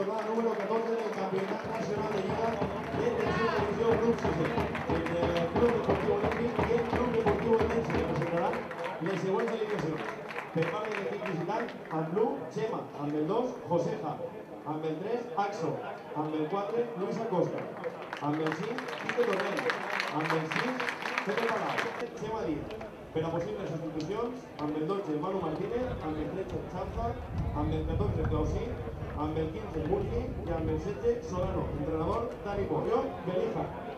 jornada número 14 del Campeonato Nacional de Liga de Tercera División Club El Club Deportivo Olímpic y el Club Deportivo Elche que presentarán la següents alineacions. Per part de l'equip visitant, amb l'1, Xema, amb el 2, Joseja, amb el 3, Axo, amb el 4, Luis Acosta, amb el 5, Quique Torrent, amb el 6, Pepe Palau, Xema Díaz. Per a possibles substitucions, amb el 12, Manu Martínez, amb el 13, Chanza, amb el 14, Clausí, amb el 15, Murgi i amb el 16, Solano. Entrenador, Dani Pollo, Belija.